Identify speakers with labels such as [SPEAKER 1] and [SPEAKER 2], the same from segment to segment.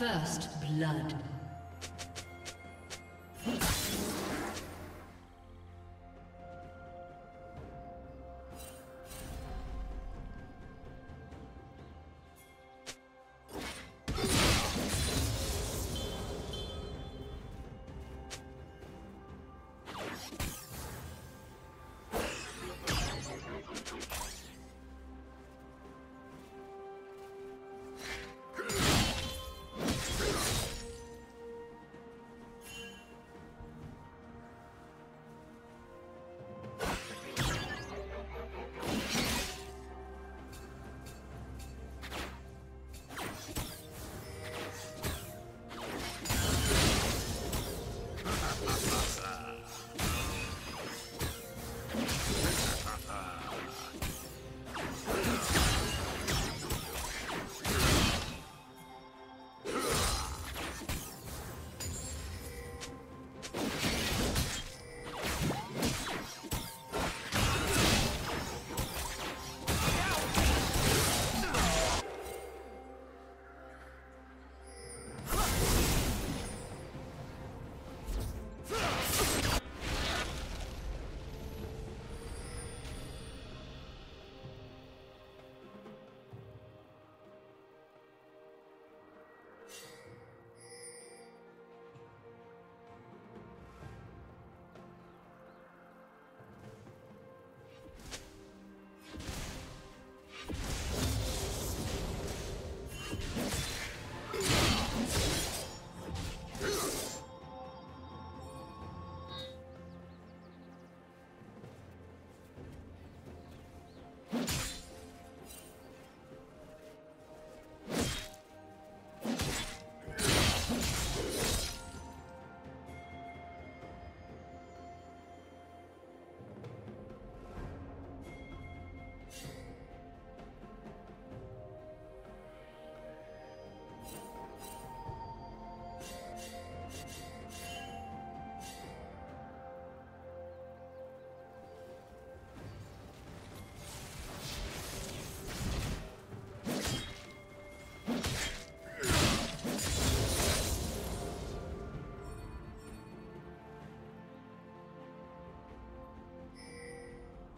[SPEAKER 1] First blood.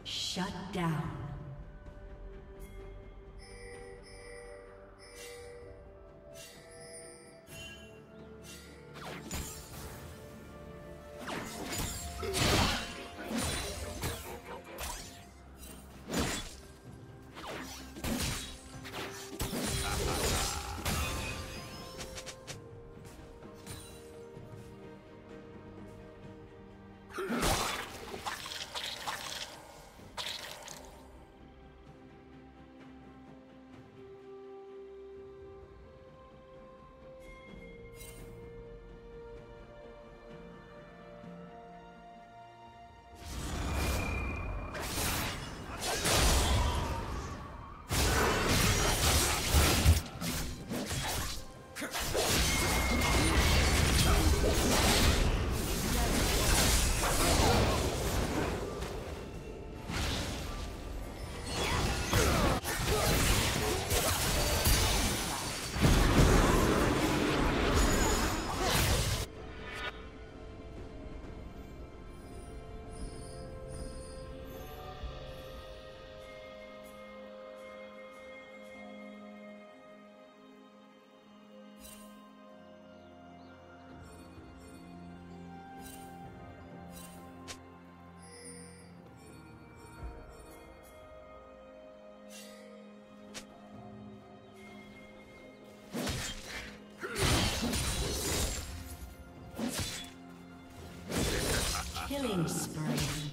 [SPEAKER 1] Shut down. Killing spree.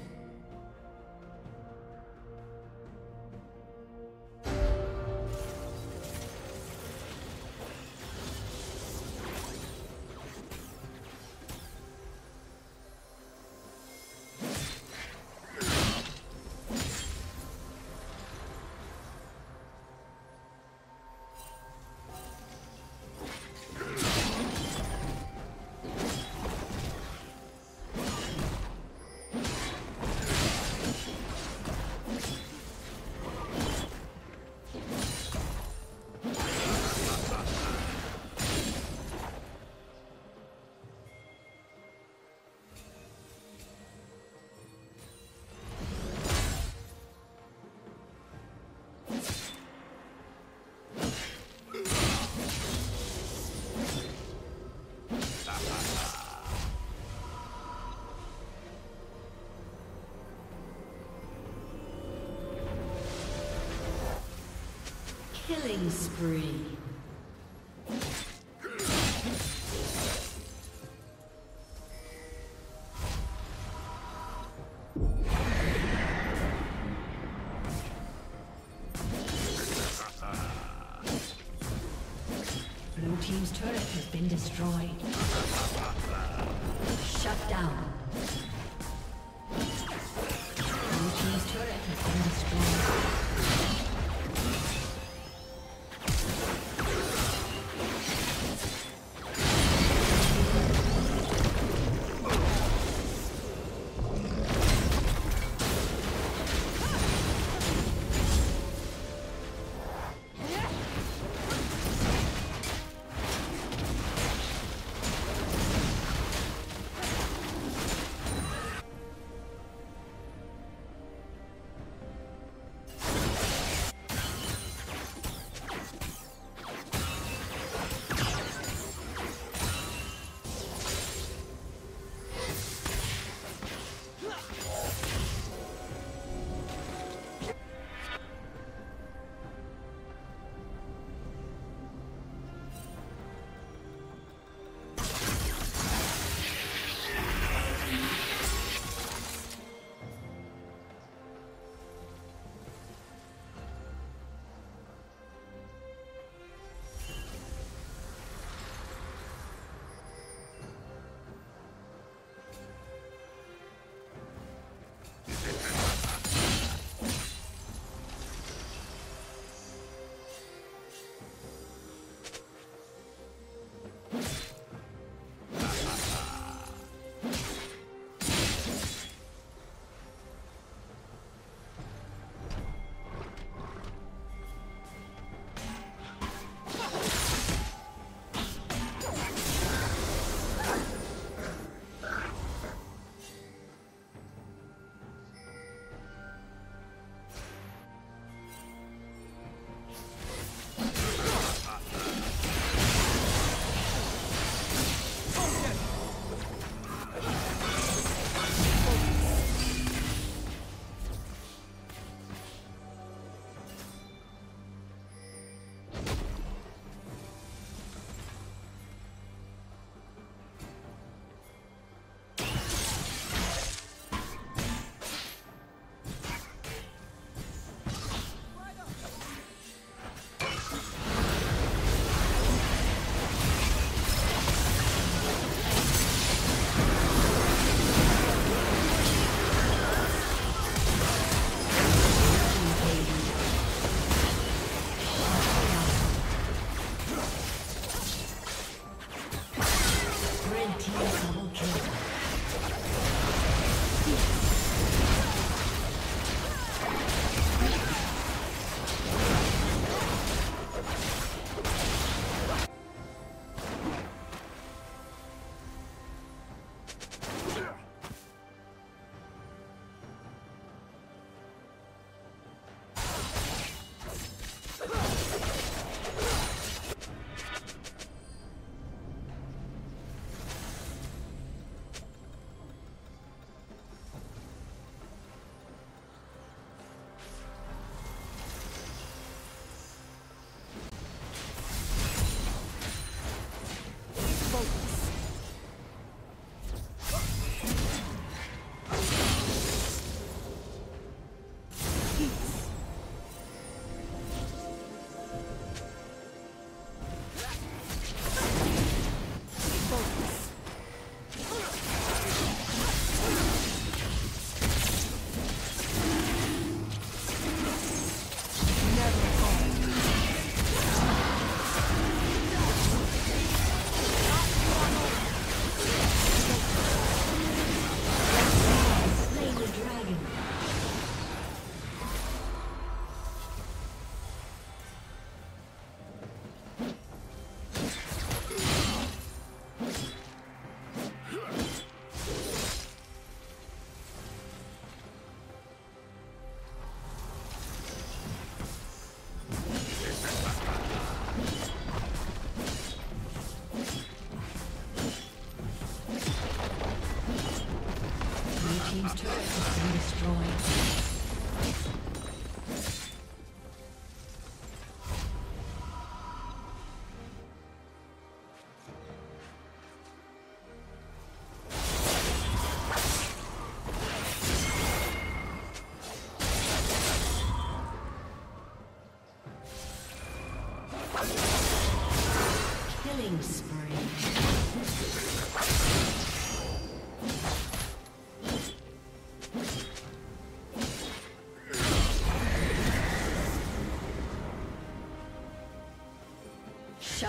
[SPEAKER 1] Killing spree. Blue Team's turret has been destroyed. Shut down.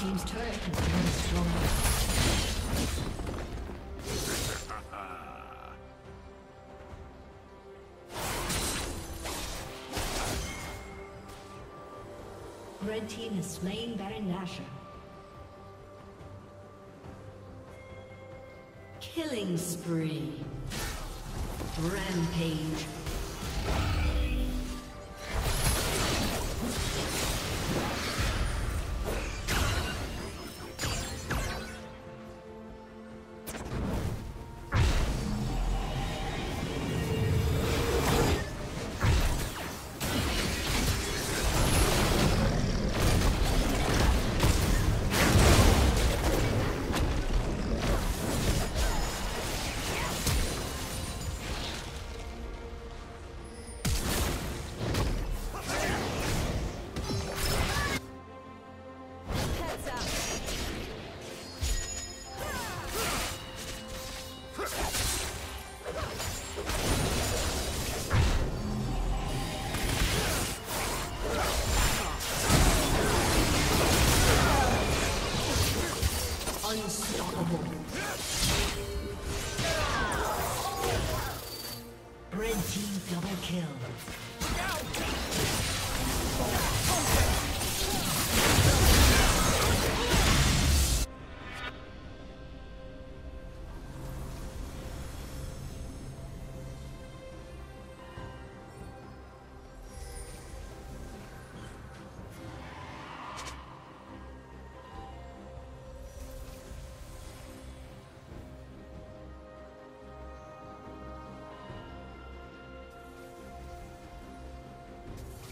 [SPEAKER 1] Team's turret has been destroyed. Red team has slain Baron Nashor. Killing spree. Rampage.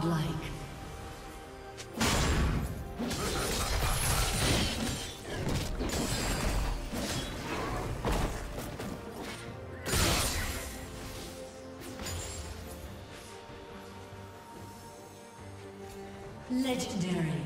[SPEAKER 1] Godlike. Legendary.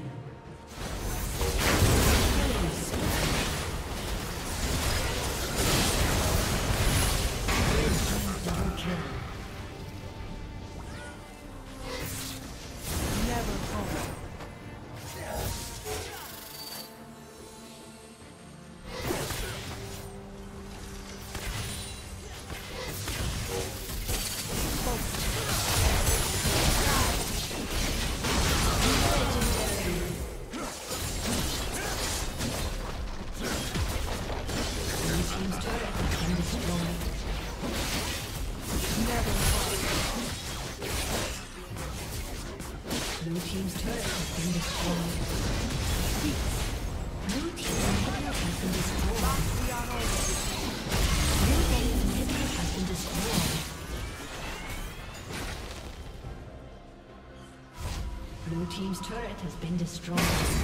[SPEAKER 1] Been destroyed.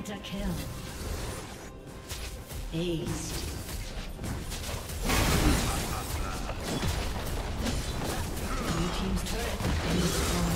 [SPEAKER 1] Kill. Aced. Blue team's turret has destroyed.